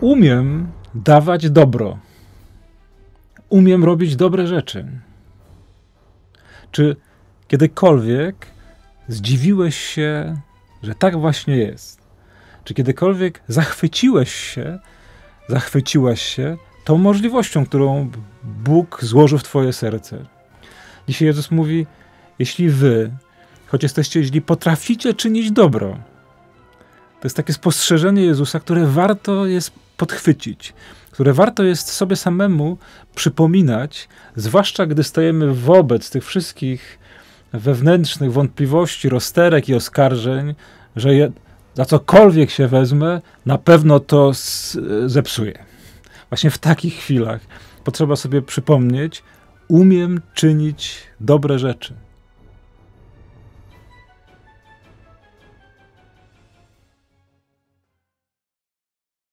umiem dawać dobro. Umiem robić dobre rzeczy. Czy kiedykolwiek zdziwiłeś się, że tak właśnie jest? Czy kiedykolwiek zachwyciłeś się, zachwyciłaś się tą możliwością, którą Bóg złożył w Twoje serce? Dzisiaj Jezus mówi: Jeśli wy, choć jesteście źli, potraficie czynić dobro, to jest takie spostrzeżenie Jezusa, które warto jest podchwycić, które warto jest sobie samemu przypominać, zwłaszcza gdy stajemy wobec tych wszystkich wewnętrznych wątpliwości, rozterek i oskarżeń, że je, za cokolwiek się wezmę, na pewno to zepsuje. Właśnie w takich chwilach potrzeba sobie przypomnieć, umiem czynić dobre rzeczy.